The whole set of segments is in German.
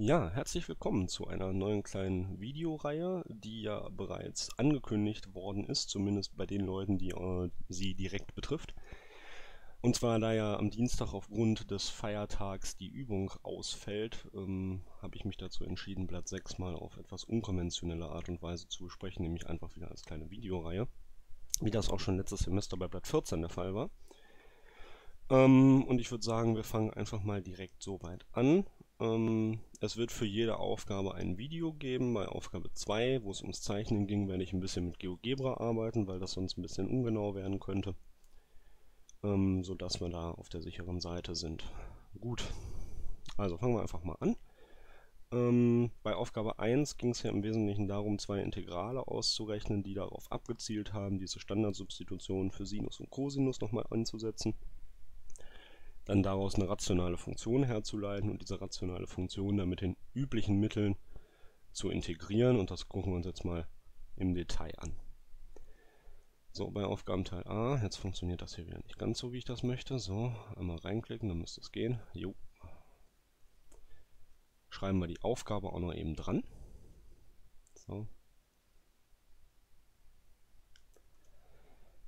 Ja, herzlich willkommen zu einer neuen kleinen Videoreihe, die ja bereits angekündigt worden ist, zumindest bei den Leuten, die äh, sie direkt betrifft. Und zwar, da ja am Dienstag aufgrund des Feiertags die Übung ausfällt, ähm, habe ich mich dazu entschieden, Blatt 6 mal auf etwas unkonventionelle Art und Weise zu besprechen, nämlich einfach wieder als kleine Videoreihe, wie das auch schon letztes Semester bei Blatt 14 der Fall war. Ähm, und ich würde sagen, wir fangen einfach mal direkt so weit an. Ähm, es wird für jede Aufgabe ein Video geben. Bei Aufgabe 2, wo es ums Zeichnen ging, werde ich ein bisschen mit GeoGebra arbeiten, weil das sonst ein bisschen ungenau werden könnte. Ähm, sodass wir da auf der sicheren Seite sind. Gut, also fangen wir einfach mal an. Ähm, bei Aufgabe 1 ging es ja im Wesentlichen darum, zwei Integrale auszurechnen, die darauf abgezielt haben, diese Standardsubstitutionen für Sinus und Cosinus nochmal anzusetzen dann daraus eine rationale Funktion herzuleiten und diese rationale Funktion dann mit den üblichen Mitteln zu integrieren und das gucken wir uns jetzt mal im Detail an. So, bei Aufgabenteil A, jetzt funktioniert das hier wieder nicht ganz so, wie ich das möchte. So, einmal reinklicken, dann müsste es gehen. Jo. Schreiben wir die Aufgabe auch noch eben dran. So,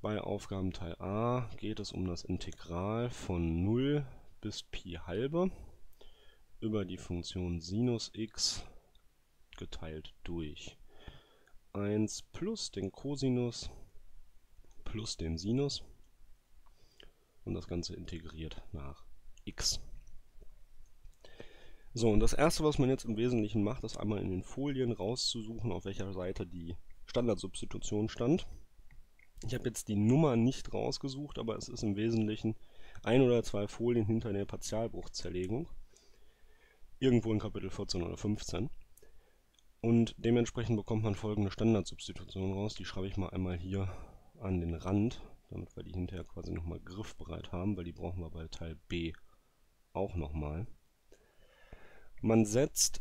Bei Aufgabenteil A geht es um das Integral von 0 bis Pi halbe über die Funktion Sinus x geteilt durch 1 plus den Cosinus plus den Sinus und das Ganze integriert nach x. So, und das erste, was man jetzt im Wesentlichen macht, ist einmal in den Folien rauszusuchen, auf welcher Seite die Standardsubstitution stand. Ich habe jetzt die Nummer nicht rausgesucht, aber es ist im Wesentlichen ein oder zwei Folien hinter der Partialbruchzerlegung. Irgendwo in Kapitel 14 oder 15. Und dementsprechend bekommt man folgende Standardsubstitution raus. Die schreibe ich mal einmal hier an den Rand, damit wir die hinterher quasi nochmal griffbereit haben, weil die brauchen wir bei Teil B auch nochmal. Man setzt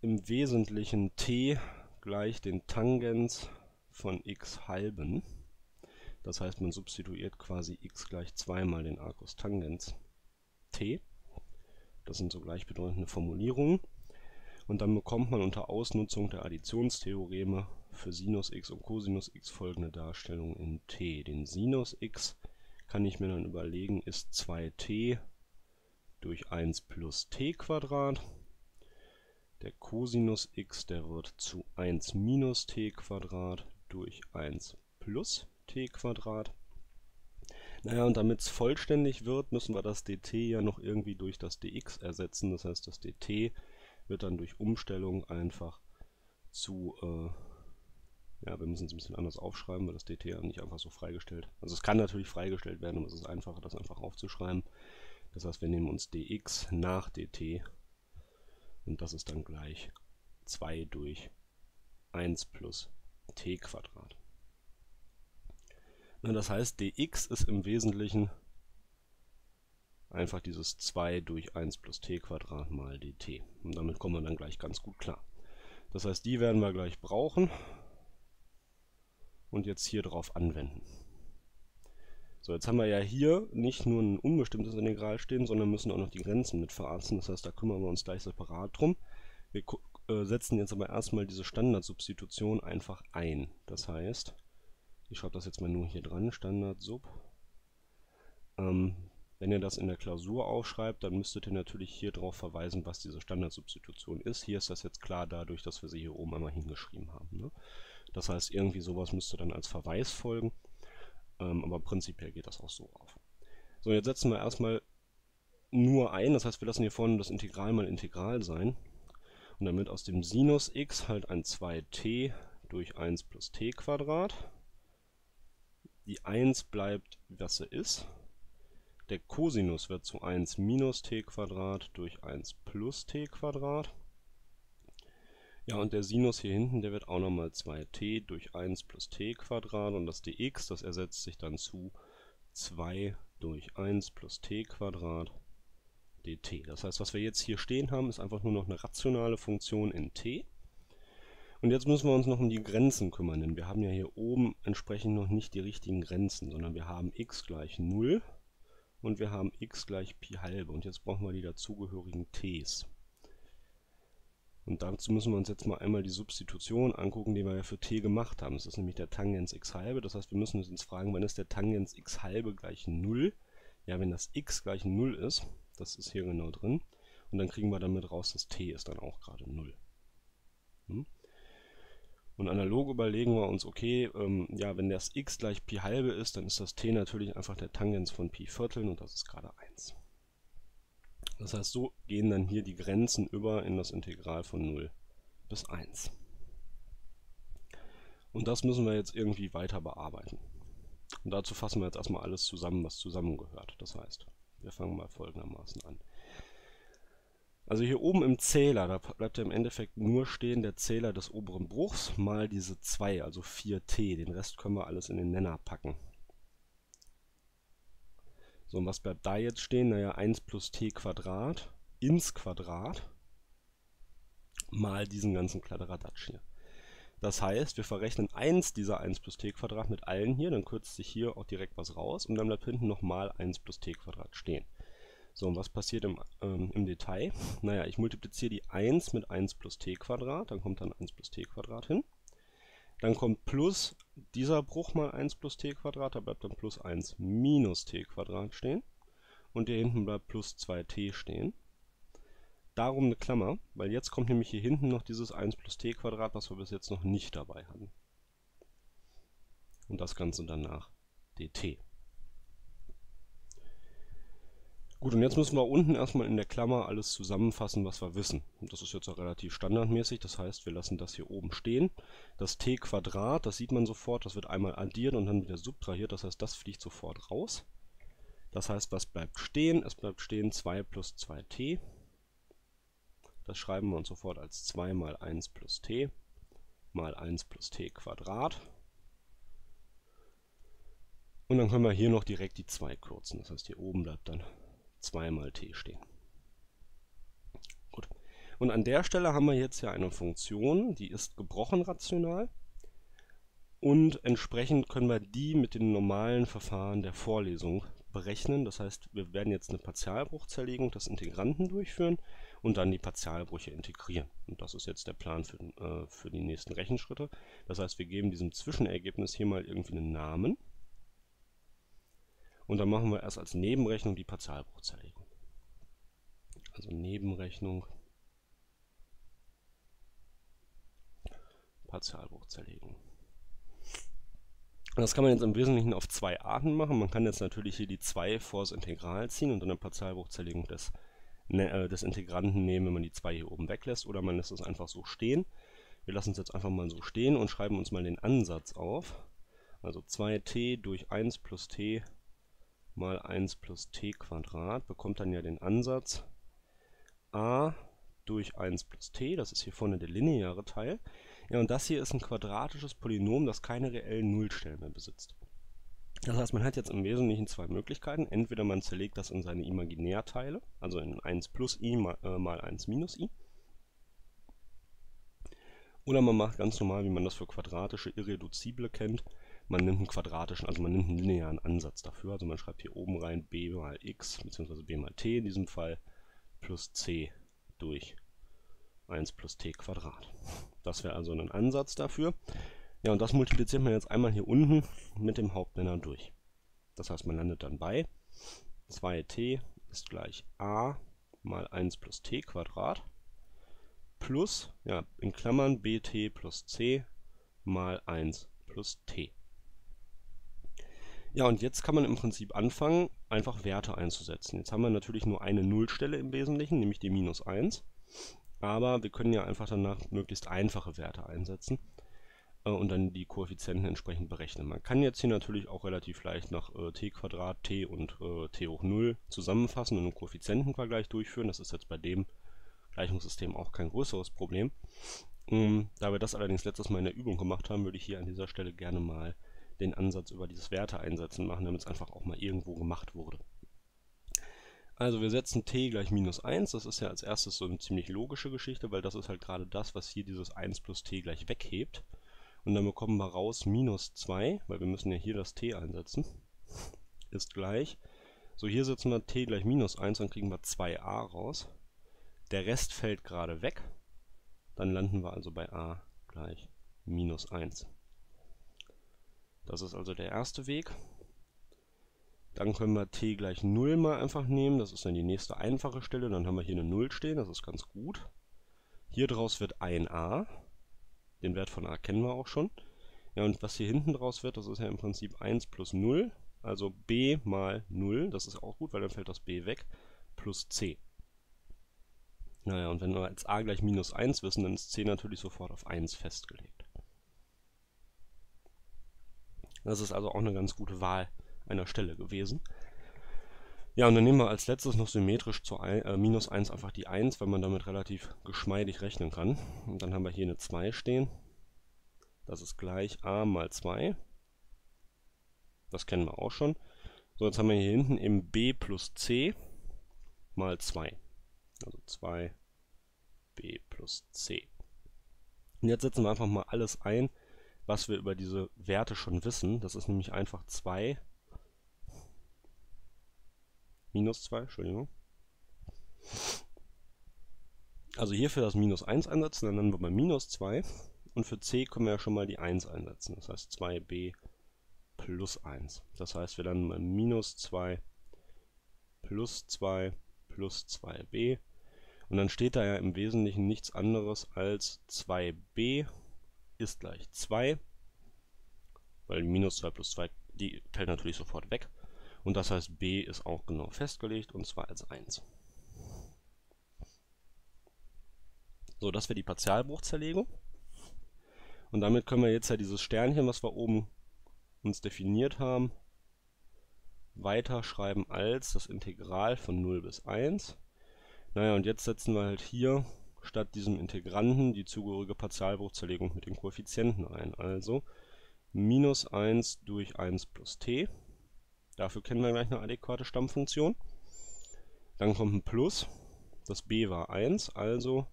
im Wesentlichen t gleich den Tangens von x halben. Das heißt, man substituiert quasi x gleich 2 mal den Arcus Tangens t. Das sind so gleichbedeutende Formulierungen. Und dann bekommt man unter Ausnutzung der Additionstheoreme für Sinus x und Cosinus x folgende Darstellung in t. Den Sinus x kann ich mir dann überlegen, ist 2t durch 1 plus t Quadrat. Der Cosinus x, der wird zu 1 minus t Quadrat durch 1 plus t Quadrat. Naja, und damit es vollständig wird, müssen wir das dt ja noch irgendwie durch das dx ersetzen. Das heißt, das dt wird dann durch Umstellung einfach zu, äh, ja, wir müssen es ein bisschen anders aufschreiben, weil das dt ja nicht einfach so freigestellt. Also es kann natürlich freigestellt werden, aber es ist einfacher, das einfach aufzuschreiben. Das heißt, wir nehmen uns dx nach dt und das ist dann gleich 2 durch 1 plus t Quadrat. Das heißt, dx ist im Wesentlichen einfach dieses 2 durch 1 plus t Quadrat mal dt. Und damit kommen wir dann gleich ganz gut klar. Das heißt, die werden wir gleich brauchen und jetzt hier drauf anwenden. So, jetzt haben wir ja hier nicht nur ein unbestimmtes Integral stehen, sondern müssen auch noch die Grenzen mit verarzten. Das heißt, da kümmern wir uns gleich separat drum. Wir äh, setzen jetzt aber erstmal diese Standardsubstitution einfach ein. Das heißt, ich schreibe das jetzt mal nur hier dran, Standardsub. Ähm, wenn ihr das in der Klausur aufschreibt, dann müsstet ihr natürlich hier drauf verweisen, was diese Standardsubstitution ist. Hier ist das jetzt klar dadurch, dass wir sie hier oben einmal hingeschrieben haben. Ne? Das heißt, irgendwie sowas müsste dann als Verweis folgen, ähm, aber prinzipiell geht das auch so auf. So, jetzt setzen wir erstmal nur ein, das heißt, wir lassen hier vorne das Integral mal Integral sein. Und damit aus dem Sinus x halt ein 2t durch 1 plus t Quadrat. Die 1 bleibt, was sie ist. Der Cosinus wird zu 1 minus t Quadrat durch 1 plus t Quadrat. Ja, und der Sinus hier hinten, der wird auch nochmal 2t durch 1 plus t Quadrat. Und das dx, das ersetzt sich dann zu 2 durch 1 plus t Quadrat dt. Das heißt, was wir jetzt hier stehen haben, ist einfach nur noch eine rationale Funktion in t. Und jetzt müssen wir uns noch um die Grenzen kümmern, denn wir haben ja hier oben entsprechend noch nicht die richtigen Grenzen, sondern wir haben x gleich 0 und wir haben x gleich Pi halbe. Und jetzt brauchen wir die dazugehörigen t's. Und dazu müssen wir uns jetzt mal einmal die Substitution angucken, die wir ja für t gemacht haben. Das ist nämlich der Tangens x halbe. Das heißt, wir müssen uns jetzt fragen, wann ist der Tangens x halbe gleich 0? Ja, wenn das x gleich 0 ist, das ist hier genau drin. Und dann kriegen wir damit raus, dass t ist dann auch gerade 0. Hm? Und analog überlegen wir uns, okay, ähm, ja, wenn das x gleich Pi halbe ist, dann ist das t natürlich einfach der Tangens von Pi Vierteln und das ist gerade 1. Das heißt, so gehen dann hier die Grenzen über in das Integral von 0 bis 1. Und das müssen wir jetzt irgendwie weiter bearbeiten. Und dazu fassen wir jetzt erstmal alles zusammen, was zusammengehört. Das heißt, wir fangen mal folgendermaßen an. Also hier oben im Zähler, da bleibt ja im Endeffekt nur stehen der Zähler des oberen Bruchs mal diese 2, also 4t. Den Rest können wir alles in den Nenner packen. So, und was bleibt da jetzt stehen? Naja, 1 plus t Quadrat ins Quadrat mal diesen ganzen Kladderadatsch hier. Das heißt, wir verrechnen 1 dieser 1 plus t Quadrat mit allen hier, dann kürzt sich hier auch direkt was raus und dann bleibt hinten nochmal 1 plus t Quadrat stehen. So, und was passiert im, ähm, im Detail? Naja, ich multipliziere die 1 mit 1 plus t Quadrat, dann kommt dann 1 plus t Quadrat hin. Dann kommt plus dieser Bruch mal 1 plus t Quadrat, da bleibt dann plus 1 minus t Quadrat stehen. Und hier hinten bleibt plus 2t stehen. Darum eine Klammer, weil jetzt kommt nämlich hier hinten noch dieses 1 plus t Quadrat, was wir bis jetzt noch nicht dabei hatten. Und das Ganze danach dt. Gut, und jetzt müssen wir unten erstmal in der Klammer alles zusammenfassen, was wir wissen. Und das ist jetzt auch relativ standardmäßig, das heißt, wir lassen das hier oben stehen. Das t Quadrat, das sieht man sofort, das wird einmal addiert und dann wieder subtrahiert, das heißt, das fliegt sofort raus. Das heißt, was bleibt stehen? Es bleibt stehen 2 plus 2t. Das schreiben wir uns sofort als 2 mal 1 plus t mal 1 plus t Quadrat. Und dann können wir hier noch direkt die 2 kürzen. Das heißt, hier oben bleibt dann 2 mal t stehen. Gut. Und an der Stelle haben wir jetzt ja eine Funktion, die ist gebrochen rational. Und entsprechend können wir die mit den normalen Verfahren der Vorlesung berechnen. Das heißt, wir werden jetzt eine Partialbruchzerlegung des Integranten durchführen und dann die Partialbrüche integrieren. Und das ist jetzt der Plan für, äh, für die nächsten Rechenschritte. Das heißt, wir geben diesem Zwischenergebnis hier mal irgendwie einen Namen. Und dann machen wir erst als Nebenrechnung die Partialbruchzerlegung. Also Nebenrechnung, Partialbruchzerlegung. Das kann man jetzt im Wesentlichen auf zwei Arten machen. Man kann jetzt natürlich hier die 2 vor das Integral ziehen und dann eine Partialbruchzerlegung des, des Integranten nehmen, wenn man die 2 hier oben weglässt. Oder man lässt es einfach so stehen. Wir lassen es jetzt einfach mal so stehen und schreiben uns mal den Ansatz auf. Also 2t durch 1 plus t mal 1 plus t Quadrat bekommt dann ja den Ansatz a durch 1 plus t, das ist hier vorne der lineare Teil. Ja, und das hier ist ein quadratisches Polynom, das keine reellen Nullstellen mehr besitzt. Das heißt, man hat jetzt im Wesentlichen zwei Möglichkeiten. Entweder man zerlegt das in seine Imaginärteile, also in 1 plus i mal, äh, mal 1 minus i. Oder man macht ganz normal, wie man das für quadratische Irreduzible kennt, man nimmt einen quadratischen, also man nimmt einen linearen Ansatz dafür. Also man schreibt hier oben rein b mal x, beziehungsweise b mal t in diesem Fall, plus c durch 1 plus t Quadrat. Das wäre also ein Ansatz dafür. Ja, und das multipliziert man jetzt einmal hier unten mit dem Hauptnenner durch. Das heißt, man landet dann bei 2t ist gleich a mal 1 plus t Quadrat plus, ja, in Klammern bt plus c mal 1 plus t. Ja, und jetzt kann man im Prinzip anfangen, einfach Werte einzusetzen. Jetzt haben wir natürlich nur eine Nullstelle im Wesentlichen, nämlich die minus 1. Aber wir können ja einfach danach möglichst einfache Werte einsetzen und dann die Koeffizienten entsprechend berechnen. Man kann jetzt hier natürlich auch relativ leicht nach äh, t Quadrat, t und äh, t hoch 0 zusammenfassen und einen Koeffizientenvergleich durchführen. Das ist jetzt bei dem Gleichungssystem auch kein größeres Problem. Ähm, da wir das allerdings letztes Mal in der Übung gemacht haben, würde ich hier an dieser Stelle gerne mal den Ansatz über dieses Werte einsetzen machen, damit es einfach auch mal irgendwo gemacht wurde. Also wir setzen t gleich minus 1, das ist ja als erstes so eine ziemlich logische Geschichte, weil das ist halt gerade das, was hier dieses 1 plus t gleich weghebt. Und dann bekommen wir raus minus 2, weil wir müssen ja hier das t einsetzen, ist gleich. So, hier setzen wir t gleich minus 1, dann kriegen wir 2a raus. Der Rest fällt gerade weg. Dann landen wir also bei a gleich minus 1. Das ist also der erste Weg. Dann können wir t gleich 0 mal einfach nehmen. Das ist dann die nächste einfache Stelle. Dann haben wir hier eine 0 stehen. Das ist ganz gut. Hier draus wird 1a. Den Wert von a kennen wir auch schon. Ja, und was hier hinten draus wird, das ist ja im Prinzip 1 plus 0. Also b mal 0. Das ist auch gut, weil dann fällt das b weg. Plus c. Naja, und wenn wir als a gleich minus 1 wissen, dann ist c natürlich sofort auf 1 festgelegt. Das ist also auch eine ganz gute Wahl einer Stelle gewesen. Ja, und dann nehmen wir als letztes noch symmetrisch zu ein, äh, minus 1 einfach die 1, weil man damit relativ geschmeidig rechnen kann. Und dann haben wir hier eine 2 stehen. Das ist gleich a mal 2. Das kennen wir auch schon. So, jetzt haben wir hier hinten eben b plus c mal 2. Also 2b plus c. Und jetzt setzen wir einfach mal alles ein, was wir über diese Werte schon wissen. Das ist nämlich einfach 2 minus 2, Entschuldigung. Also hier für das minus 1 einsetzen, dann nennen wir mal minus 2. Und für c können wir ja schon mal die 1 einsetzen. Das heißt 2b plus 1. Das heißt, wir landen bei minus 2 plus 2 plus 2b. Und dann steht da ja im Wesentlichen nichts anderes als 2b ist gleich 2. Weil minus 2 plus 2, die fällt natürlich sofort weg. Und das heißt, b ist auch genau festgelegt und zwar als 1. So, das wäre die Partialbruchzerlegung. Und damit können wir jetzt ja dieses Sternchen, was wir oben uns definiert haben, weiterschreiben als das Integral von 0 bis 1. Naja, und jetzt setzen wir halt hier statt diesem Integranten die zugehörige Partialbruchzerlegung mit den Koeffizienten ein. Also minus 1 durch 1 plus t. Dafür kennen wir gleich eine adäquate Stammfunktion. Dann kommt ein Plus. Das b war 1, also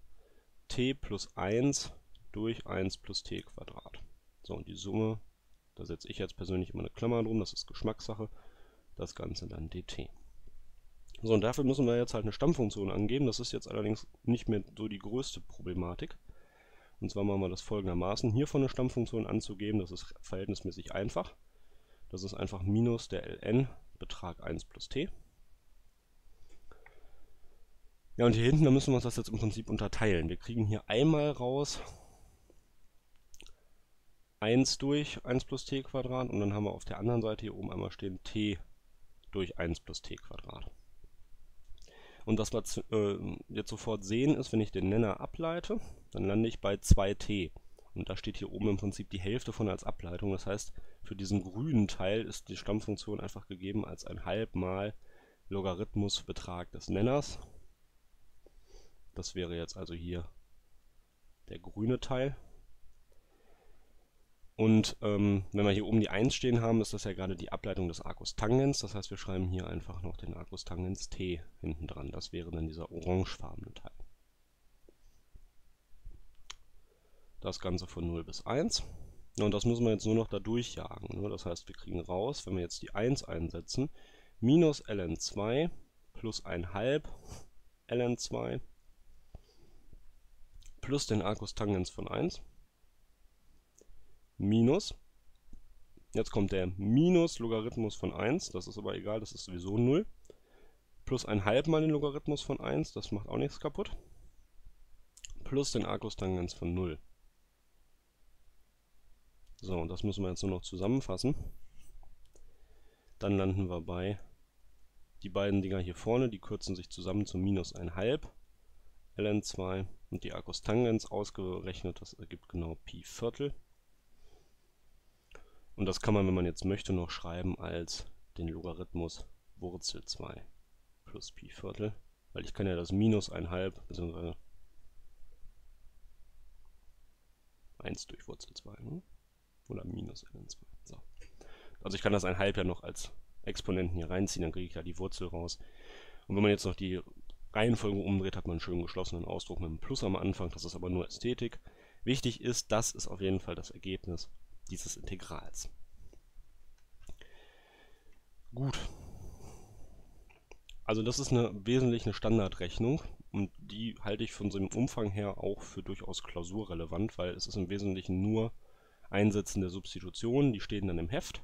t plus 1 durch 1 plus t Quadrat. So, und die Summe, da setze ich jetzt persönlich immer eine Klammer drum, das ist Geschmackssache, das Ganze dann dt. So, und dafür müssen wir jetzt halt eine Stammfunktion angeben. Das ist jetzt allerdings nicht mehr so die größte Problematik. Und zwar machen wir das folgendermaßen. Hiervon eine Stammfunktion anzugeben, das ist verhältnismäßig einfach. Das ist einfach minus der ln Betrag 1 plus t. Ja, und hier hinten, da müssen wir uns das jetzt im Prinzip unterteilen. Wir kriegen hier einmal raus 1 durch 1 plus t Quadrat und dann haben wir auf der anderen Seite hier oben einmal stehen t durch 1 plus t Quadrat. Und was wir äh, jetzt sofort sehen ist, wenn ich den Nenner ableite, dann lande ich bei 2t. Und da steht hier oben im Prinzip die Hälfte von als Ableitung. Das heißt, für diesen grünen Teil ist die Stammfunktion einfach gegeben als ein halb mal Logarithmusbetrag des Nenners. Das wäre jetzt also hier der grüne Teil. Und ähm, wenn wir hier oben die 1 stehen haben, ist das ja gerade die Ableitung des Arcus Tangens. Das heißt, wir schreiben hier einfach noch den Arcus Tangens t hinten dran. Das wäre dann dieser orangefarbene Teil. Das Ganze von 0 bis 1. Und das müssen wir jetzt nur noch da durchjagen. Ne? Das heißt, wir kriegen raus, wenn wir jetzt die 1 einsetzen, minus ln2 plus 1 ln2 plus den Arcus Tangens von 1 minus, jetzt kommt der Minus Logarithmus von 1, das ist aber egal, das ist sowieso 0, plus 1 mal den Logarithmus von 1, das macht auch nichts kaputt, plus den Arcus Tangens von 0. So, und das müssen wir jetzt nur noch zusammenfassen. Dann landen wir bei die beiden Dinger hier vorne, die kürzen sich zusammen zu minus 1,5 ln2 und die Arcus Tangens ausgerechnet, das ergibt genau Pi Viertel. Und das kann man, wenn man jetzt möchte, noch schreiben als den Logarithmus Wurzel 2 plus Pi Viertel. Weil ich kann ja das minus 1,5 bzw. 1 durch Wurzel 2. Ne? Oder minus ln2. So. Also ich kann das 1,5 ja noch als Exponenten hier reinziehen, dann kriege ich ja die Wurzel raus. Und wenn man jetzt noch die Reihenfolge umdreht, hat man einen schönen geschlossenen Ausdruck mit einem Plus am Anfang. Das ist aber nur Ästhetik. Wichtig ist, das ist auf jeden Fall das Ergebnis dieses Integrals. Gut. Also das ist eine wesentlich eine Standardrechnung. und die halte ich von so einem Umfang her auch für durchaus klausurrelevant, weil es ist im Wesentlichen nur Einsetzen der Substitutionen, die stehen dann im Heft.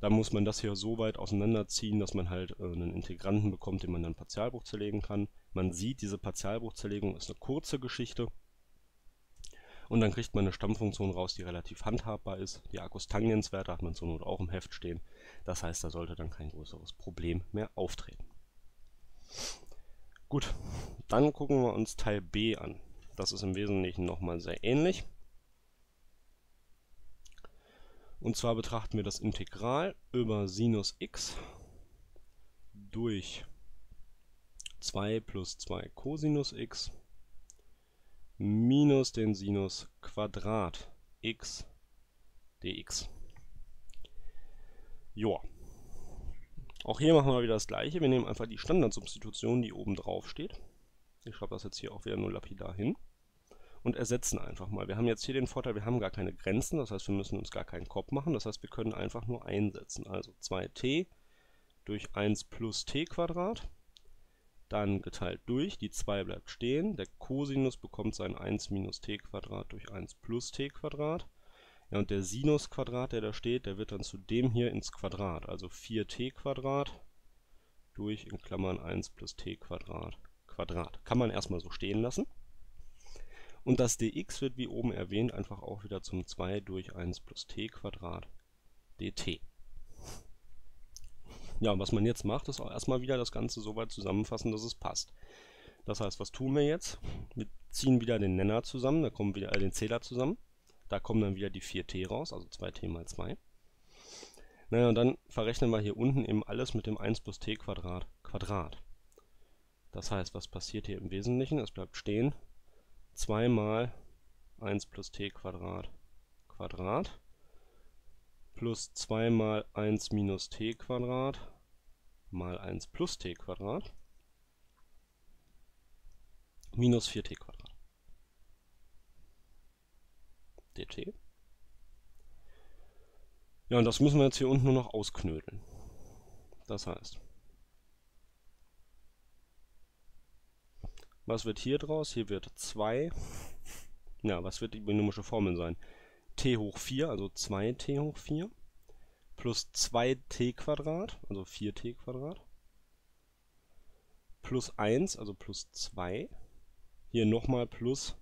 Da muss man das hier so weit auseinanderziehen, dass man halt äh, einen Integranten bekommt, den man dann Partialbruch zerlegen kann. Man sieht, diese Partialbruchzerlegung ist eine kurze Geschichte. Und dann kriegt man eine Stammfunktion raus, die relativ handhabbar ist. Die Akkus-Tangenswerte hat man zur Not auch im Heft stehen. Das heißt, da sollte dann kein größeres Problem mehr auftreten. Gut, dann gucken wir uns Teil B an. Das ist im Wesentlichen nochmal sehr ähnlich. Und zwar betrachten wir das Integral über Sinus x durch 2 plus 2 Cosinus x minus den Sinus Quadrat x dx. Joa. Auch hier machen wir wieder das gleiche. Wir nehmen einfach die Standardsubstitution, die oben drauf steht. Ich schreibe das jetzt hier auch wieder nur lapidar hin. Und ersetzen einfach mal. Wir haben jetzt hier den Vorteil, wir haben gar keine Grenzen. Das heißt, wir müssen uns gar keinen Kopf machen. Das heißt, wir können einfach nur einsetzen. Also 2t durch 1 plus t Quadrat dann geteilt durch, die 2 bleibt stehen, der Cosinus bekommt sein 1 minus t Quadrat durch 1 plus t Quadrat. Ja, und der Sinus Quadrat, der da steht, der wird dann zu dem hier ins Quadrat, also 4t Quadrat durch in Klammern 1 plus t Quadrat Quadrat. Kann man erstmal so stehen lassen. Und das dx wird wie oben erwähnt einfach auch wieder zum 2 durch 1 plus t Quadrat dt. Ja, was man jetzt macht, ist auch erstmal wieder das Ganze so weit zusammenfassen, dass es passt. Das heißt, was tun wir jetzt? Wir ziehen wieder den Nenner zusammen, da kommen wieder äh, den Zähler zusammen. Da kommen dann wieder die 4t raus, also 2t mal 2. Naja, und dann verrechnen wir hier unten eben alles mit dem 1 plus t Quadrat Quadrat. Das heißt, was passiert hier im Wesentlichen? Es bleibt stehen 2 mal 1 plus t Quadrat Quadrat plus 2 mal 1 minus t Quadrat mal 1 plus t Quadrat minus 4t Quadrat dt. Ja, und das müssen wir jetzt hier unten nur noch ausknödeln. Das heißt, was wird hier draus? Hier wird 2, ja, was wird die binomische Formel sein? t hoch 4, also 2t hoch 4, plus 2t Quadrat, also 4t Quadrat, plus 1, also plus 2, hier nochmal plus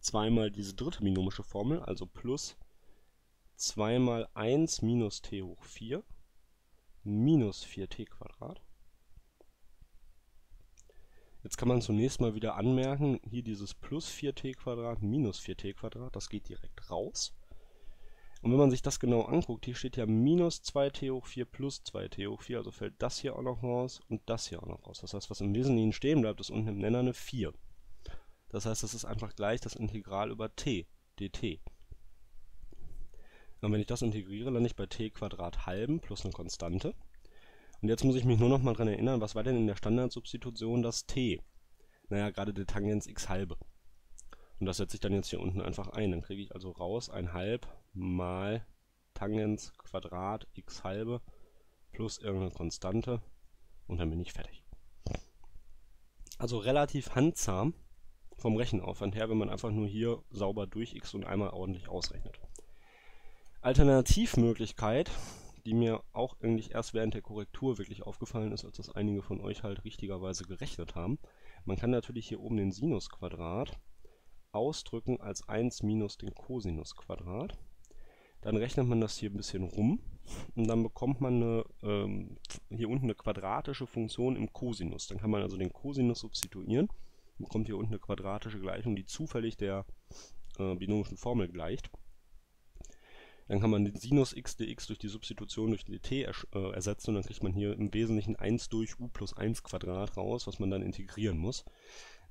2 mal diese dritte binomische Formel, also plus 2 mal 1 minus t hoch 4 minus 4t Quadrat. Jetzt kann man zunächst mal wieder anmerken, hier dieses plus 4t Quadrat minus 4t Quadrat, das geht direkt raus. Und wenn man sich das genau anguckt, hier steht ja minus 2t hoch 4 plus 2t hoch 4, also fällt das hier auch noch raus und das hier auch noch raus. Das heißt, was im Wesentlichen stehen bleibt, ist unten im Nenner eine 4. Das heißt, das ist einfach gleich das Integral über t, dt. Und wenn ich das integriere, lande ich bei t Quadrat halben plus eine Konstante. Und jetzt muss ich mich nur noch mal dran erinnern, was war denn in der Standardsubstitution das t? Naja, gerade der Tangens x halbe. Und das setze ich dann jetzt hier unten einfach ein. Dann kriege ich also raus 1 halb mal Tangens Quadrat x halbe plus irgendeine Konstante und dann bin ich fertig. Also relativ handzahm vom Rechenaufwand her, wenn man einfach nur hier sauber durch x und einmal ordentlich ausrechnet. Alternativmöglichkeit, die mir auch eigentlich erst während der Korrektur wirklich aufgefallen ist, als das einige von euch halt richtigerweise gerechnet haben. Man kann natürlich hier oben den Sinusquadrat ausdrücken als 1 minus den Cosinusquadrat. Dann rechnet man das hier ein bisschen rum und dann bekommt man eine, ähm, hier unten eine quadratische Funktion im Cosinus. Dann kann man also den Cosinus substituieren, bekommt hier unten eine quadratische Gleichung, die zufällig der äh, binomischen Formel gleicht. Dann kann man den Sinus x dx durch die Substitution durch dt äh, ersetzen und dann kriegt man hier im Wesentlichen 1 durch u plus 1 Quadrat raus, was man dann integrieren muss.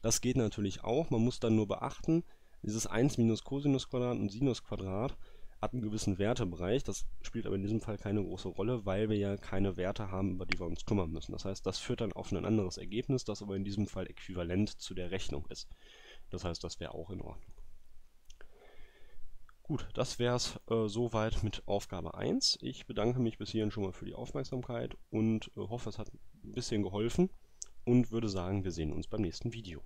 Das geht natürlich auch, man muss dann nur beachten, dieses 1 minus Cosinus Quadrat und Sinus Quadrat hat einen gewissen Wertebereich. Das spielt aber in diesem Fall keine große Rolle, weil wir ja keine Werte haben, über die wir uns kümmern müssen. Das heißt, das führt dann auf ein anderes Ergebnis, das aber in diesem Fall äquivalent zu der Rechnung ist. Das heißt, das wäre auch in Ordnung. Gut, das wäre es äh, soweit mit Aufgabe 1. Ich bedanke mich bis hierhin schon mal für die Aufmerksamkeit und äh, hoffe, es hat ein bisschen geholfen. und würde sagen, wir sehen uns beim nächsten Video.